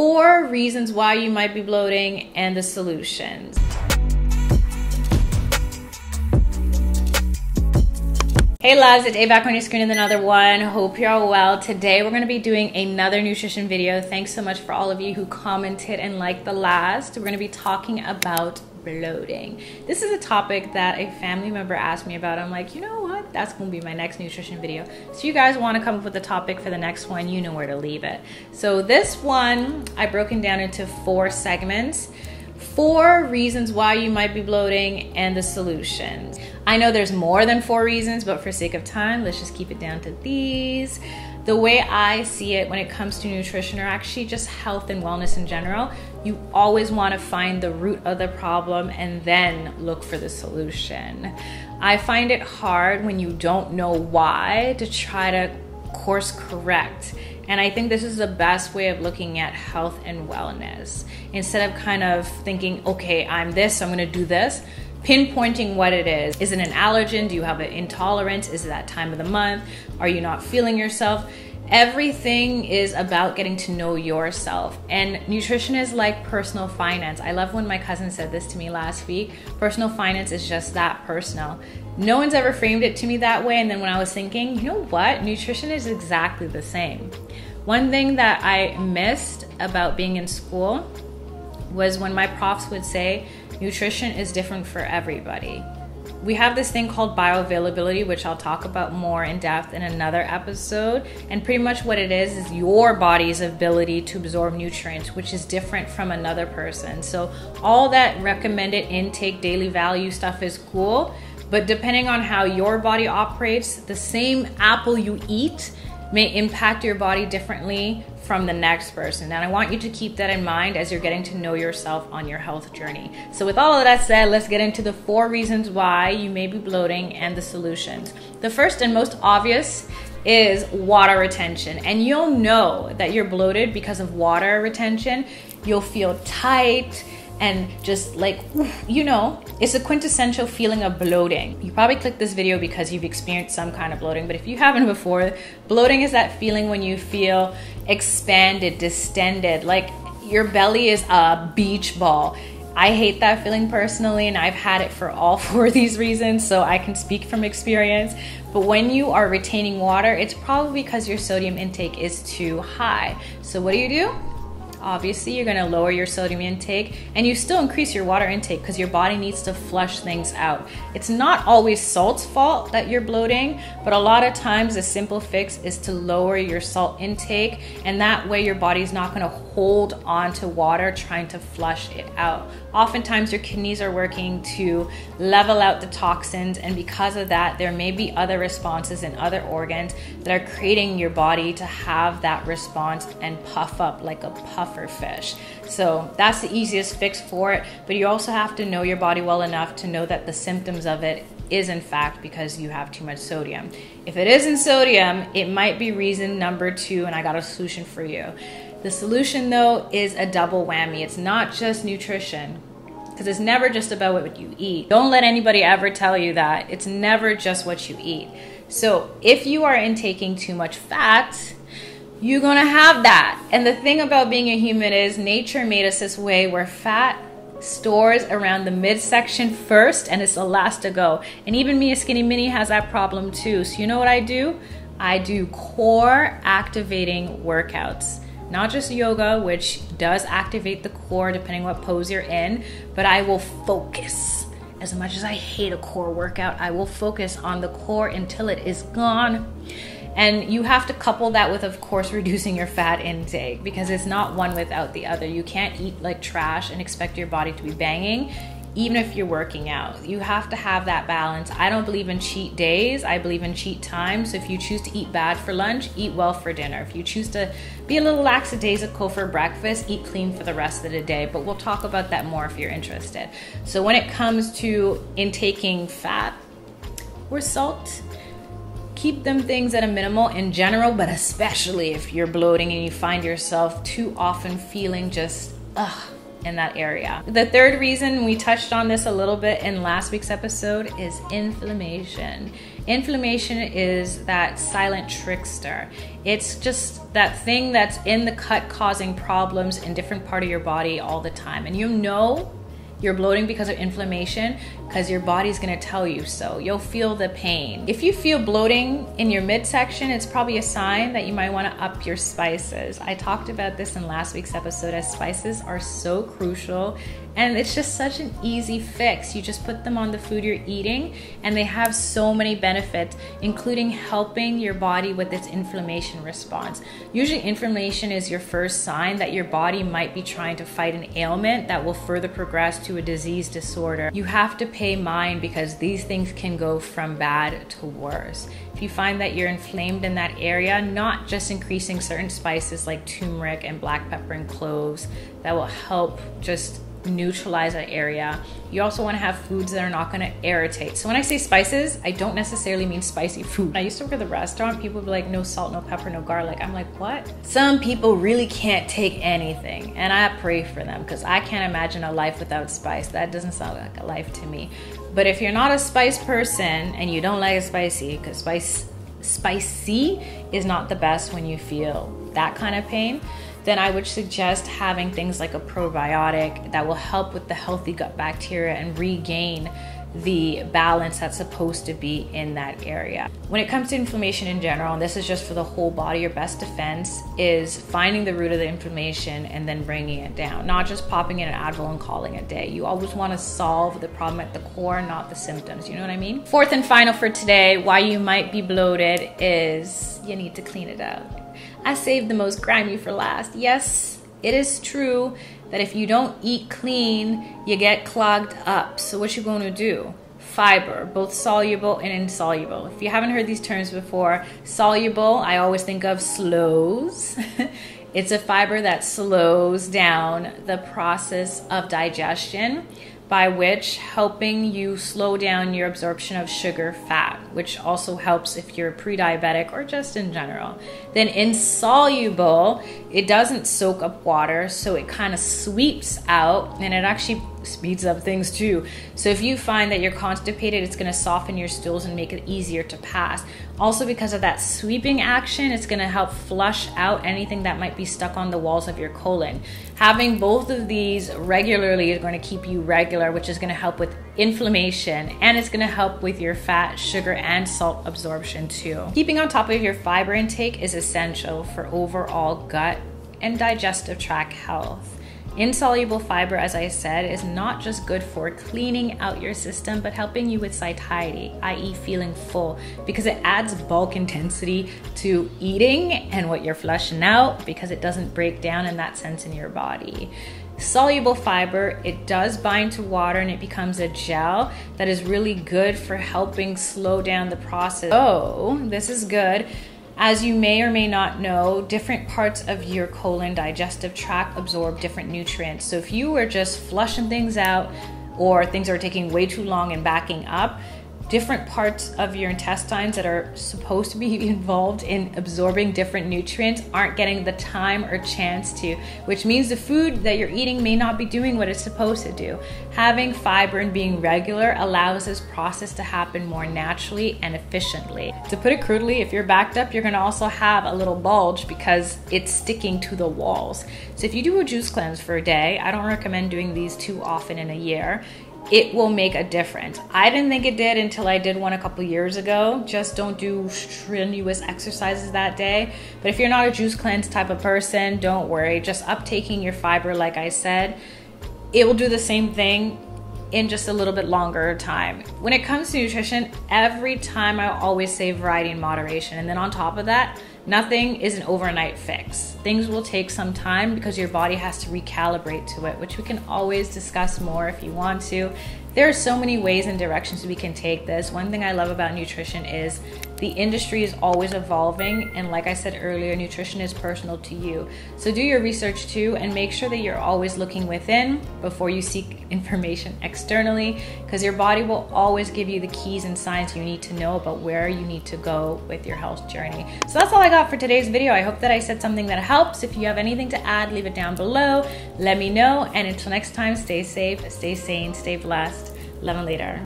four reasons why you might be bloating and the solutions. Hey lads, it's A back on your screen with another one. Hope you're all well. Today we're going to be doing another nutrition video. Thanks so much for all of you who commented and liked the last. We're going to be talking about bloating. This is a topic that a family member asked me about. I'm like, you know? That's to be my next nutrition video. So you guys want to come up with a topic for the next one, you know where to leave it. So this one, I broken down into four segments four reasons why you might be bloating and the solutions. I know there's more than four reasons, but for sake of time, let's just keep it down to these. The way I see it when it comes to nutrition or actually just health and wellness in general, you always want to find the root of the problem and then look for the solution. I find it hard when you don't know why to try to course correct and I think this is the best way of looking at health and wellness. Instead of kind of thinking, okay, I'm this, so I'm gonna do this, pinpointing what it is. Is it an allergen? Do you have an intolerance? Is it that time of the month? Are you not feeling yourself? Everything is about getting to know yourself. And nutrition is like personal finance. I love when my cousin said this to me last week. Personal finance is just that personal. No one's ever framed it to me that way. And then when I was thinking, you know what? Nutrition is exactly the same. One thing that I missed about being in school was when my profs would say, nutrition is different for everybody. We have this thing called bioavailability, which I'll talk about more in depth in another episode. And pretty much what it is is your body's ability to absorb nutrients, which is different from another person. So, all that recommended intake, daily value stuff is cool. But depending on how your body operates, the same apple you eat may impact your body differently from the next person. And I want you to keep that in mind as you're getting to know yourself on your health journey. So, with all of that said, let's get into the four reasons why you may be bloating and the solutions. The first and most obvious is water retention. And you'll know that you're bloated because of water retention. You'll feel tight and just like, you know, it's a quintessential feeling of bloating. You probably clicked this video because you've experienced some kind of bloating, but if you haven't before, bloating is that feeling when you feel expanded, distended, like your belly is a beach ball. I hate that feeling personally, and I've had it for all four of these reasons, so I can speak from experience. But when you are retaining water, it's probably because your sodium intake is too high. So, what do you do? Obviously you're going to lower your sodium intake and you still increase your water intake because your body needs to flush things out. It's not always salt's fault that you're bloating, but a lot of times the simple fix is to lower your salt intake and that way your body's not going to hold on to water trying to flush it out. Oftentimes your kidneys are working to level out the toxins and because of that there may be other responses in other organs that are creating your body to have that response and puff up like a puff puffer fish. So that's the easiest fix for it. But you also have to know your body well enough to know that the symptoms of it is in fact because you have too much sodium. If it isn't sodium, it might be reason number two, and I got a solution for you. The solution though is a double whammy. It's not just nutrition because it's never just about what you eat. Don't let anybody ever tell you that. It's never just what you eat. So if you are intaking too much fat, you're gonna have that. And the thing about being a human is nature made us this way where fat stores around the midsection first and it's the last to go. And even me, a skinny mini, has that problem too. So you know what I do? I do core activating workouts. Not just yoga, which does activate the core depending what pose you're in, but I will focus. As much as I hate a core workout, I will focus on the core until it is gone. And you have to couple that with, of course, reducing your fat intake because it's not one without the other. You can't eat like trash and expect your body to be banging even if you're working out. You have to have that balance. I don't believe in cheat days, I believe in cheat times. So if you choose to eat bad for lunch, eat well for dinner. If you choose to be a little lackadaisical for breakfast, eat clean for the rest of the day. But we'll talk about that more if you're interested. So when it comes to intaking fat or salt, keep them things at a minimal in general, but especially if you're bloating and you find yourself too often feeling just, ugh, in that area. The third reason we touched on this a little bit in last week's episode is inflammation. Inflammation is that silent trickster. It's just that thing that's in the cut causing problems in different part of your body all the time. And you know you're bloating because of inflammation because your body's gonna tell you so. You'll feel the pain. If you feel bloating in your midsection, it's probably a sign that you might wanna up your spices. I talked about this in last week's episode as spices are so crucial and it's just such an easy fix. You just put them on the food you're eating, and they have so many benefits, including helping your body with its inflammation response. Usually, inflammation is your first sign that your body might be trying to fight an ailment that will further progress to a disease disorder. You have to pay mind because these things can go from bad to worse. If you find that you're inflamed in that area, not just increasing certain spices like turmeric and black pepper and cloves that will help just neutralize that area. You also want to have foods that are not going to irritate. So when I say spices, I don't necessarily mean spicy food. I used to work at the restaurant, people would be like, no salt, no pepper, no garlic. I'm like, what? Some people really can't take anything, and I pray for them because I can't imagine a life without spice. That doesn't sound like a life to me. But if you're not a spice person and you don't like it spicy, because spice spicy is not the best when you feel that kind of pain then I would suggest having things like a probiotic that will help with the healthy gut bacteria and regain the balance that's supposed to be in that area. When it comes to inflammation in general, and this is just for the whole body, your best defense is finding the root of the inflammation and then bringing it down, not just popping in an Advil and calling it a day. You always want to solve the problem at the core, not the symptoms. You know what I mean? Fourth and final for today, why you might be bloated is you need to clean it out. I saved the most grimy for last. Yes, it is true that if you don't eat clean, you get clogged up. So what you going to do? Fiber, both soluble and insoluble. If you haven't heard these terms before, soluble, I always think of slows. it's a fiber that slows down the process of digestion by which helping you slow down your absorption of sugar fat, which also helps if you're pre-diabetic or just in general. Then insoluble, it doesn't soak up water, so it kind of sweeps out and it actually speeds up things too. So if you find that you're constipated, it's going to soften your stools and make it easier to pass. Also because of that sweeping action, it's going to help flush out anything that might be stuck on the walls of your colon. Having both of these regularly is going to keep you regular, which is going to help with inflammation and it's going to help with your fat, sugar, and salt absorption too. Keeping on top of your fiber intake is essential for overall gut and digestive tract health. Insoluble fiber, as I said, is not just good for cleaning out your system, but helping you with satiety, i.e., feeling full, because it adds bulk intensity to eating and what you're flushing out because it doesn't break down in that sense in your body. Soluble fiber, it does bind to water and it becomes a gel that is really good for helping slow down the process. Oh, this is good as you may or may not know, different parts of your colon digestive tract absorb different nutrients. So if you are just flushing things out or things are taking way too long and backing up, different parts of your intestines that are supposed to be involved in absorbing different nutrients aren't getting the time or chance to, which means the food that you're eating may not be doing what it's supposed to do. Having fiber and being regular allows this process to happen more naturally and efficiently. To put it crudely, if you're backed up, you're gonna also have a little bulge because it's sticking to the walls. So if you do a juice cleanse for a day, I don't recommend doing these too often in a year it will make a difference. I didn't think it did until I did one a couple years ago. Just don't do strenuous exercises that day. But if you're not a juice cleanse type of person, don't worry. Just uptaking your fiber, like I said, it will do the same thing in just a little bit longer time. When it comes to nutrition, every time I always say variety and moderation. And then on top of that, nothing is an overnight fix. Things will take some time because your body has to recalibrate to it, which we can always discuss more if you want to. There are so many ways and directions we can take this. One thing I love about nutrition is The industry is always evolving, and like I said earlier, nutrition is personal to you. So do your research too, and make sure that you're always looking within before you seek information externally, because your body will always give you the keys and signs you need to know about where you need to go with your health journey. So that's all I got for today's video. I hope that I said something that helps. If you have anything to add, leave it down below. Let me know. And until next time, stay safe, stay sane, stay blessed. Love and later.